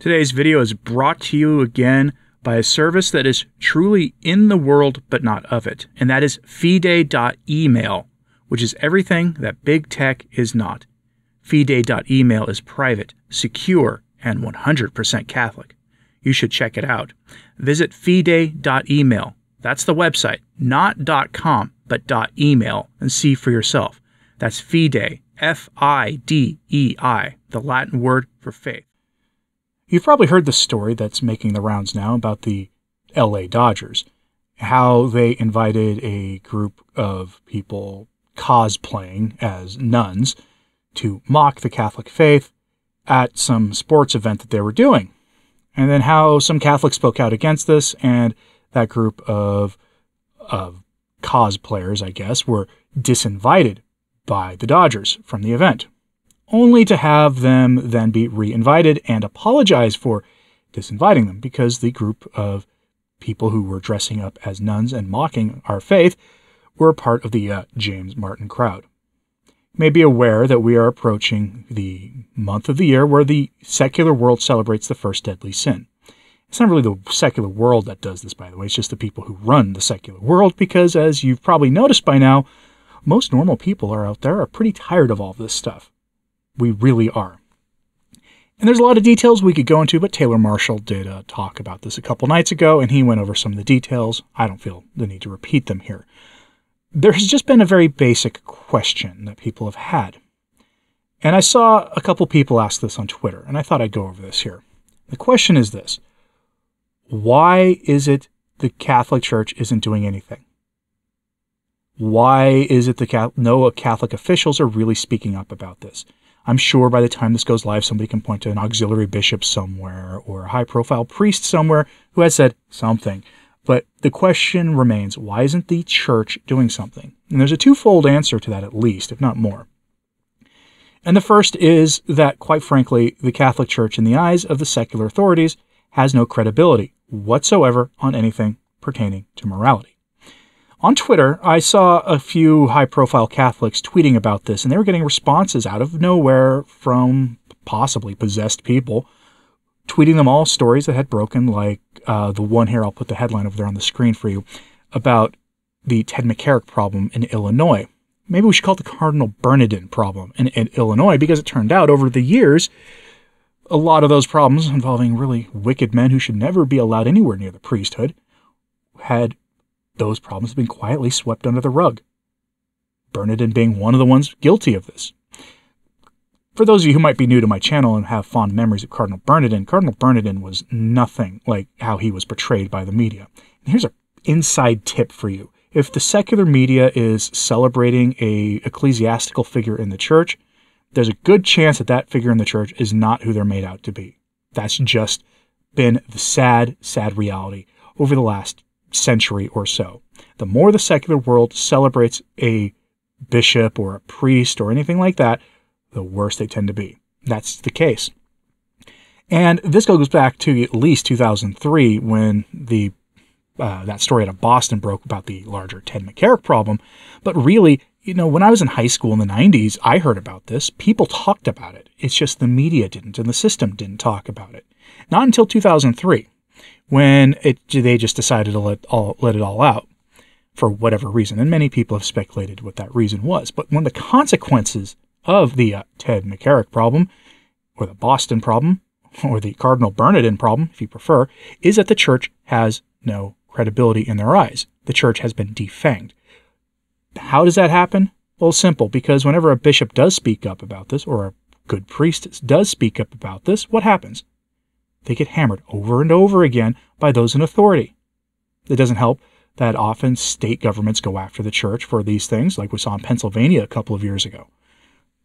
Today's video is brought to you again by a service that is truly in the world but not of it, and that is fidei.email, which is everything that big tech is not. Fidei.email is private, secure, and 100% Catholic. You should check it out. Visit fidei.email. That's the website, not .com, but .email, and see for yourself. That's fidei, F-I-D-E-I, the Latin word for faith. You've probably heard the story that's making the rounds now about the LA Dodgers, how they invited a group of people cosplaying as nuns to mock the Catholic faith at some sports event that they were doing. And then how some Catholics spoke out against this, and that group of, of cosplayers, I guess, were disinvited by the Dodgers from the event only to have them then be re-invited and apologize for disinviting them because the group of people who were dressing up as nuns and mocking our faith were part of the uh, James Martin crowd. You may be aware that we are approaching the month of the year where the secular world celebrates the first deadly sin. It's not really the secular world that does this, by the way. It's just the people who run the secular world, because as you've probably noticed by now, most normal people are out there are pretty tired of all this stuff. We really are. And there's a lot of details we could go into, but Taylor Marshall did uh, talk about this a couple nights ago, and he went over some of the details. I don't feel the need to repeat them here. There has just been a very basic question that people have had. And I saw a couple people ask this on Twitter, and I thought I'd go over this here. The question is this Why is it the Catholic Church isn't doing anything? Why is it the no Catholic officials are really speaking up about this? I'm sure by the time this goes live, somebody can point to an auxiliary bishop somewhere or a high profile priest somewhere who has said something. But the question remains why isn't the church doing something? And there's a twofold answer to that, at least, if not more. And the first is that, quite frankly, the Catholic Church, in the eyes of the secular authorities, has no credibility whatsoever on anything pertaining to morality. On Twitter, I saw a few high profile Catholics tweeting about this, and they were getting responses out of nowhere from possibly possessed people, tweeting them all stories that had broken, like uh, the one here, I'll put the headline over there on the screen for you, about the Ted McCarrick problem in Illinois. Maybe we should call it the Cardinal Bernardin problem in, in Illinois, because it turned out over the years, a lot of those problems involving really wicked men who should never be allowed anywhere near the priesthood had those problems have been quietly swept under the rug. Bernardin being one of the ones guilty of this. For those of you who might be new to my channel and have fond memories of Cardinal Bernardin, Cardinal Bernardin was nothing like how he was portrayed by the media. And here's an inside tip for you. If the secular media is celebrating a ecclesiastical figure in the church, there's a good chance that that figure in the church is not who they're made out to be. That's just been the sad, sad reality over the last century or so. The more the secular world celebrates a bishop or a priest or anything like that, the worse they tend to be. That's the case. And this goes back to at least 2003 when the uh, that story out of Boston broke about the larger Ted McCarrick problem. But really, you know, when I was in high school in the 90s, I heard about this. People talked about it. It's just the media didn't and the system didn't talk about it. Not until 2003 when it, they just decided to let, all, let it all out for whatever reason. And many people have speculated what that reason was. But one of the consequences of the uh, Ted McCarrick problem, or the Boston problem, or the Cardinal Bernardin problem, if you prefer, is that the church has no credibility in their eyes. The church has been defanged. How does that happen? Well, simple, because whenever a bishop does speak up about this, or a good priest does speak up about this, what happens? They get hammered over and over again by those in authority. It doesn't help that often state governments go after the church for these things, like we saw in Pennsylvania a couple of years ago.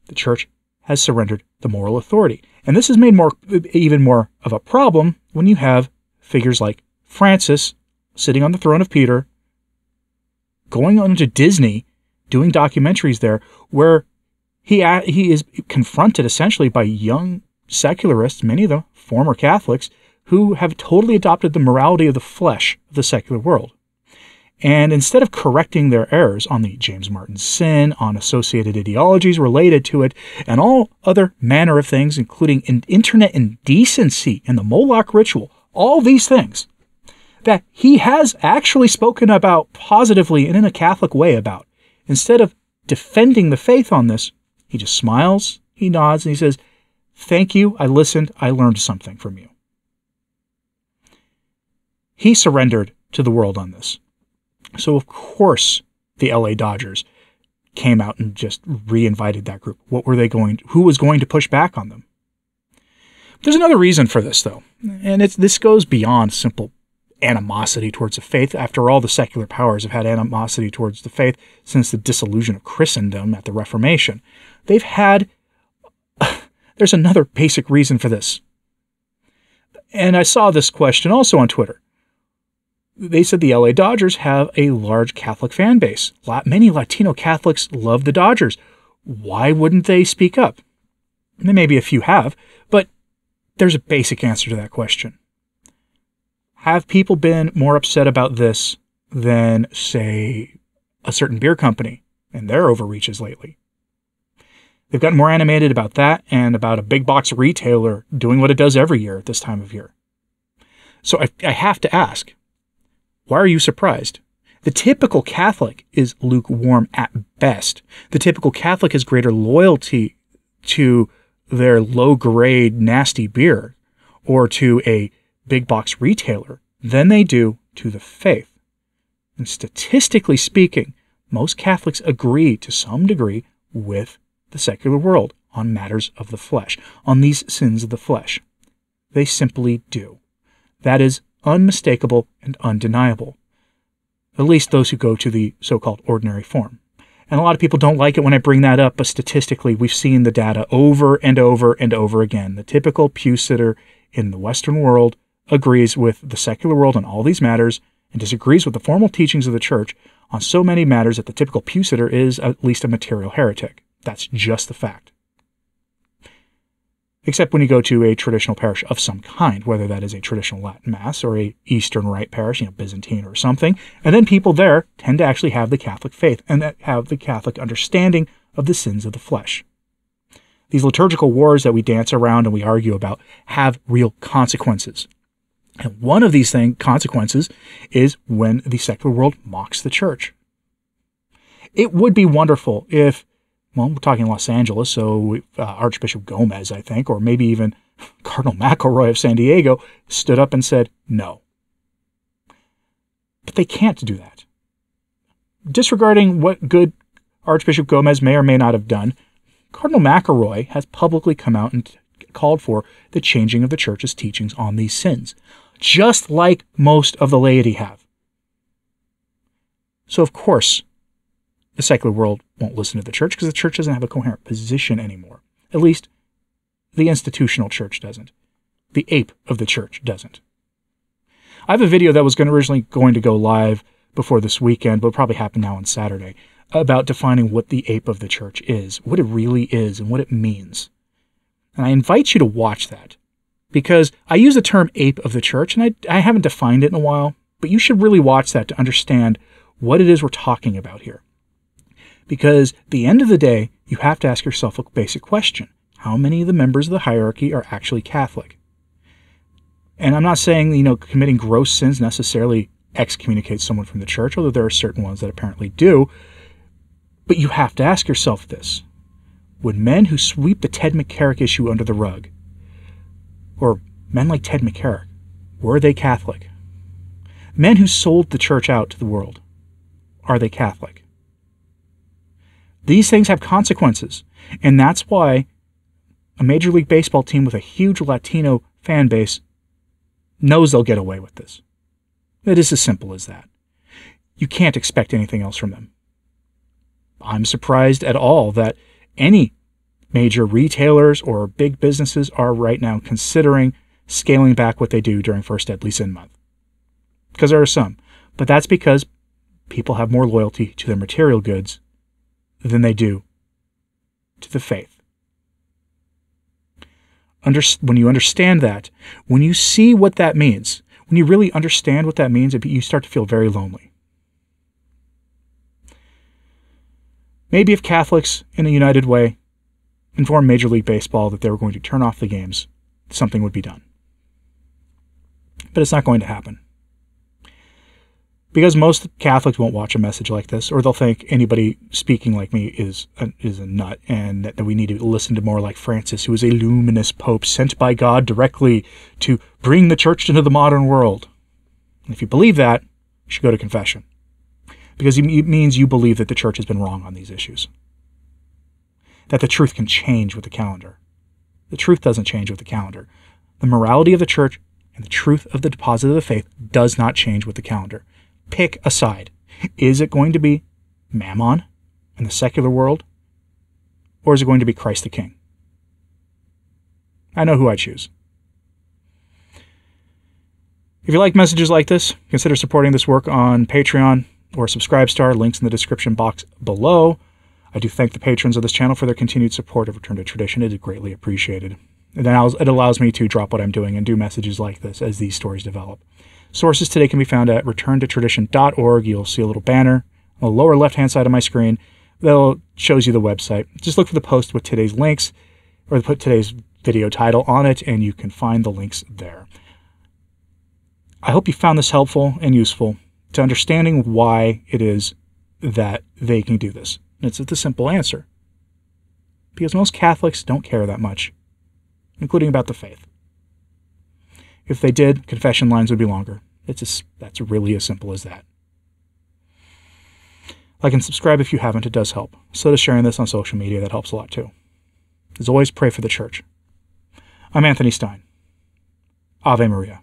The church has surrendered the moral authority. And this is made more even more of a problem when you have figures like Francis sitting on the throne of Peter, going on to Disney, doing documentaries there, where he he is confronted essentially by young secularists, many of them former Catholics, who have totally adopted the morality of the flesh of the secular world. And instead of correcting their errors on the James Martin sin, on associated ideologies related to it, and all other manner of things, including internet indecency and the Moloch ritual, all these things that he has actually spoken about positively and in a Catholic way about, instead of defending the faith on this, he just smiles, he nods, and he says, Thank you, I listened, I learned something from you. He surrendered to the world on this. So, of course, the LA Dodgers came out and just re-invited that group. What were they going? Who was going to push back on them? There's another reason for this, though, and it's this goes beyond simple animosity towards the faith. After all, the secular powers have had animosity towards the faith since the dissolution of Christendom at the Reformation. They've had. There's another basic reason for this. And I saw this question also on Twitter they said the LA Dodgers have a large Catholic fan base. Many Latino Catholics love the Dodgers. Why wouldn't they speak up? Maybe a few have, but there's a basic answer to that question. Have people been more upset about this than, say, a certain beer company and their overreaches lately? They've gotten more animated about that and about a big box retailer doing what it does every year at this time of year. So I, I have to ask why are you surprised? The typical Catholic is lukewarm at best. The typical Catholic has greater loyalty to their low grade nasty beer or to a big box retailer than they do to the faith. And statistically speaking, most Catholics agree to some degree with the secular world on matters of the flesh, on these sins of the flesh. They simply do. That is unmistakable and undeniable. At least those who go to the so called ordinary form. And a lot of people don't like it when I bring that up, but statistically, we've seen the data over and over and over again. The typical pew sitter in the Western world agrees with the secular world on all these matters and disagrees with the formal teachings of the church on so many matters that the typical pew sitter is at least a material heretic. That's just the fact except when you go to a traditional parish of some kind, whether that is a traditional Latin Mass or a Eastern Rite parish, you know, Byzantine or something. And then people there tend to actually have the Catholic faith and have the Catholic understanding of the sins of the flesh. These liturgical wars that we dance around and we argue about have real consequences. And one of these thing, consequences is when the secular world mocks the church. It would be wonderful if well, we're talking Los Angeles, so uh, Archbishop Gomez, I think, or maybe even Cardinal McElroy of San Diego, stood up and said no. But they can't do that. Disregarding what good Archbishop Gomez may or may not have done, Cardinal McElroy has publicly come out and called for the changing of the church's teachings on these sins, just like most of the laity have. So, of course, the secular world won't listen to the church because the church doesn't have a coherent position anymore. At least the institutional church doesn't. The ape of the church doesn't. I have a video that was going originally going to go live before this weekend, but probably happen now on Saturday, about defining what the ape of the church is, what it really is, and what it means. And I invite you to watch that because I use the term ape of the church, and I, I haven't defined it in a while, but you should really watch that to understand what it is we're talking about here. Because at the end of the day, you have to ask yourself a basic question How many of the members of the hierarchy are actually Catholic? And I'm not saying, you know, committing gross sins necessarily excommunicates someone from the church, although there are certain ones that apparently do. But you have to ask yourself this Would men who sweep the Ted McCarrick issue under the rug, or men like Ted McCarrick, were they Catholic? Men who sold the church out to the world, are they Catholic? These things have consequences. And that's why a Major League Baseball team with a huge Latino fan base knows they'll get away with this. It is as simple as that. You can't expect anything else from them. I'm surprised at all that any major retailers or big businesses are right now considering scaling back what they do during First Deadly Sin Month. Because there are some. But that's because people have more loyalty to their material goods than they do to the faith. Under, when you understand that, when you see what that means, when you really understand what that means, you start to feel very lonely. Maybe if Catholics, in a united way, informed Major League Baseball that they were going to turn off the games, something would be done. But it's not going to happen. Because most Catholics won't watch a message like this, or they'll think anybody speaking like me is a, is a nut, and that we need to listen to more like Francis, who is a luminous pope sent by God directly to bring the church into the modern world. And if you believe that, you should go to confession. Because it means you believe that the church has been wrong on these issues that the truth can change with the calendar. The truth doesn't change with the calendar. The morality of the church and the truth of the deposit of the faith does not change with the calendar. Pick a side. Is it going to be Mammon and the secular world? Or is it going to be Christ the King? I know who I choose. If you like messages like this, consider supporting this work on Patreon or Subscribestar. Links in the description box below. I do thank the patrons of this channel for their continued support of Return to Tradition. It is greatly appreciated. Allows, it allows me to drop what I'm doing and do messages like this as these stories develop. Sources today can be found at returntotradition.org. You'll see a little banner on the lower left hand side of my screen that shows you the website. Just look for the post with today's links or put today's video title on it, and you can find the links there. I hope you found this helpful and useful to understanding why it is that they can do this. It's a simple answer. Because most Catholics don't care that much, including about the faith. If they did, confession lines would be longer. It's just, that's really as simple as that. Like and subscribe if you haven't, it does help. So does sharing this on social media, that helps a lot too. As always, pray for the church. I'm Anthony Stine. Ave Maria.